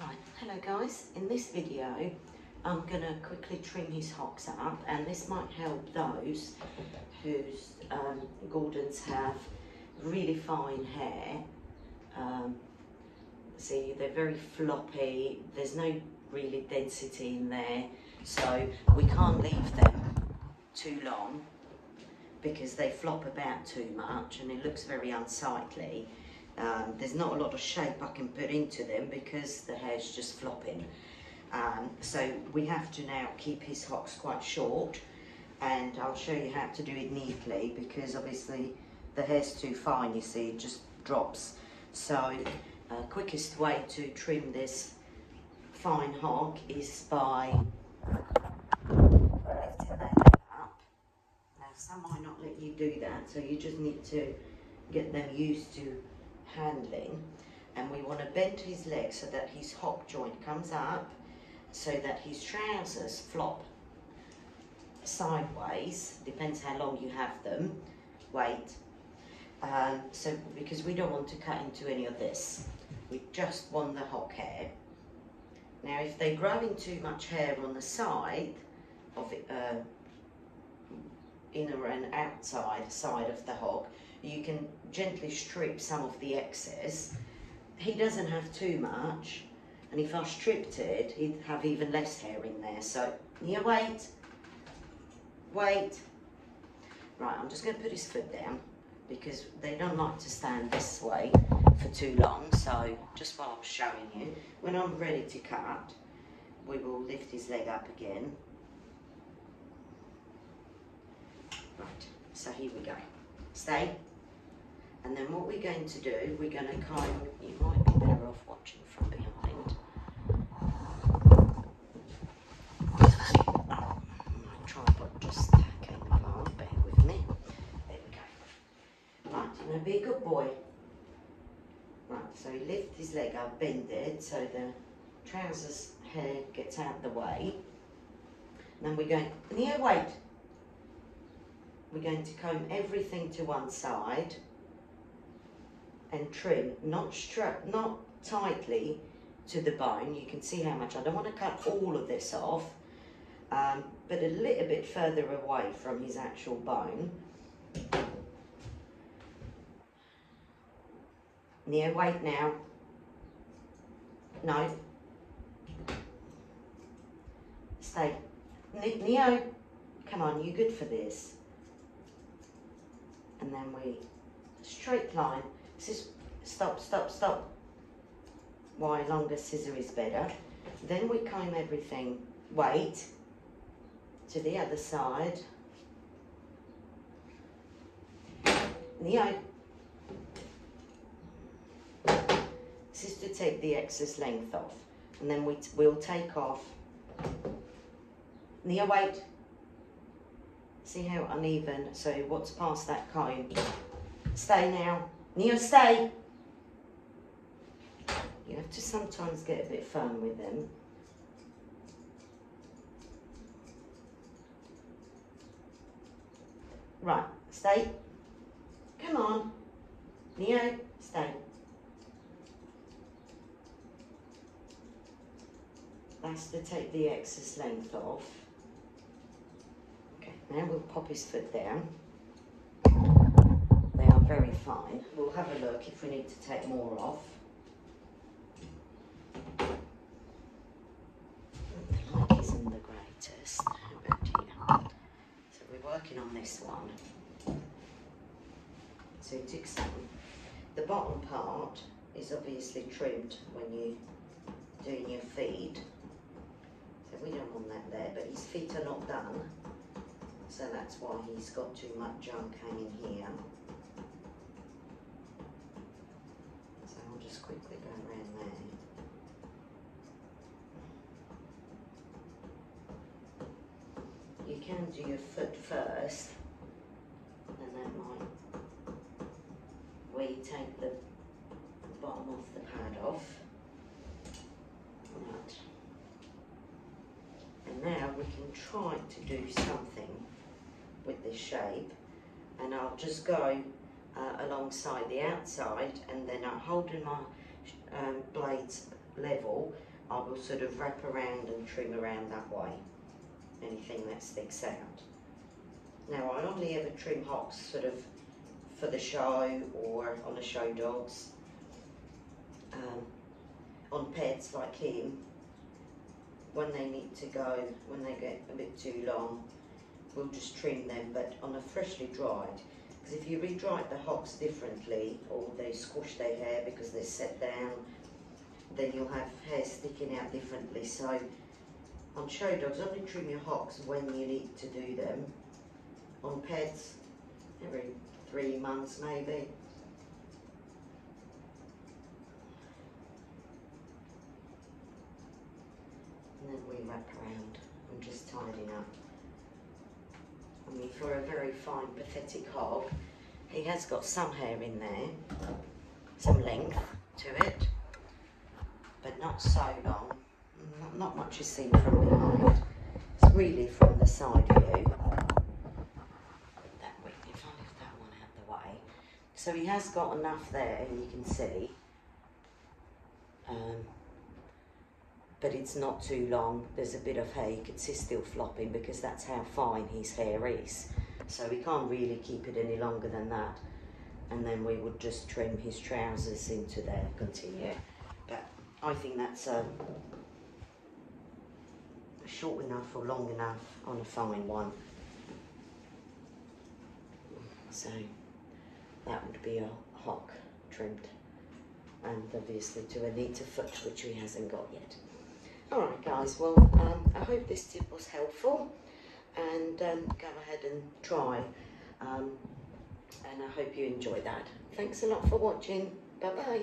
Right, hello guys. In this video, I'm going to quickly trim his hocks up and this might help those whose um, Gordons have really fine hair. Um, see, they're very floppy, there's no really density in there, so we can't leave them too long because they flop about too much and it looks very unsightly. Um, there's not a lot of shape I can put into them because the hair's just flopping. Um, so we have to now keep his hocks quite short and I'll show you how to do it neatly because obviously the hair's too fine you see it just drops so uh, quickest way to trim this fine hock is by lifting that up now some might not let you do that so you just need to get them used to handling and we want to bend his leg so that his hock joint comes up so that his trousers flop sideways, depends how long you have them, wait. Um, so, because we don't want to cut into any of this, we just want the hock hair. Now, if they're growing too much hair on the side of it, uh, inner and outside side of the hock, you can gently strip some of the excess. He doesn't have too much, and if I stripped it, he'd have even less hair in there. So, yeah, wait, wait. Right, I'm just going to put his foot down because they don't like to stand this way for too long. So, just while I'm showing you, when I'm ready to cut, we will lift his leg up again. Right, so here we go. Stay. And then what we're going to do, we're going to kind of, you might be better off watching from behind. My tripod just came apart, bear with me. There we go. Right, you know, be a good boy. Right, so he lifts his leg up, bend it, so the trousers hair gets out of the way. And then we're going, Neo, wait. We're going to comb everything to one side and trim, not strap, not tightly to the bone. You can see how much, I don't want to cut all of this off, um, but a little bit further away from his actual bone. Neo, wait now. No. Stay. Ne- Neo, come on, you good for this. And then we straight line. This is stop, stop, stop. Why longer scissor is better. Then we comb everything. Wait to the other side. Neo. This is to take the excess length off. And then we we'll take off. Neo, wait. See how uneven, so what's past that comb? Stay now. Neo, stay. You have to sometimes get a bit firm with them. Right, stay. Come on. Neo, stay. That's to take the excess length off. Okay, now we'll pop his foot down. Very fine. We'll have a look if we need to take more off. Isn't the greatest. So we're working on this one. So took some. The bottom part is obviously trimmed when you doing your feed. So we don't want that there, but his feet are not done. So that's why he's got too much junk hanging here. So I'll just quickly go around there. You can do your foot first, and that might, where you take the bottom of the pad off. Right. And now we can try to do something with this shape and I'll just go uh, alongside the outside and then I'm holding my um, blades level I will sort of wrap around and trim around that way, anything that sticks out. Now I only ever trim hocks sort of for the show or on the show dogs. Um, on pets like him, when they need to go, when they get a bit too long, we'll just trim them, but on a freshly dried, because if you re-dry the hocks differently, or they squash their hair because they're set down, then you'll have hair sticking out differently. So on show dogs, only trim your hocks when you need to do them. On pets, every three months maybe. And then we wrap around and just tidying up. I mean, for a very fine, pathetic hock, he has got some hair in there, some length to it, but not so long. Not, not much is seen from behind. It's really from the side view. That way, if I lift that one out the way. So he has got enough there, you can see. Um, but it's not too long. There's a bit of hair, you can see still flopping because that's how fine his hair is. So we can't really keep it any longer than that. And then we would just trim his trousers into there, continue. But I think that's um, short enough or long enough on a fine one. So that would be a hock trimmed. And obviously to Anita foot, which he hasn't got yet. Alright guys, well um, I hope this tip was helpful and um, go ahead and try um, and I hope you enjoyed that. Thanks a lot for watching. Bye bye.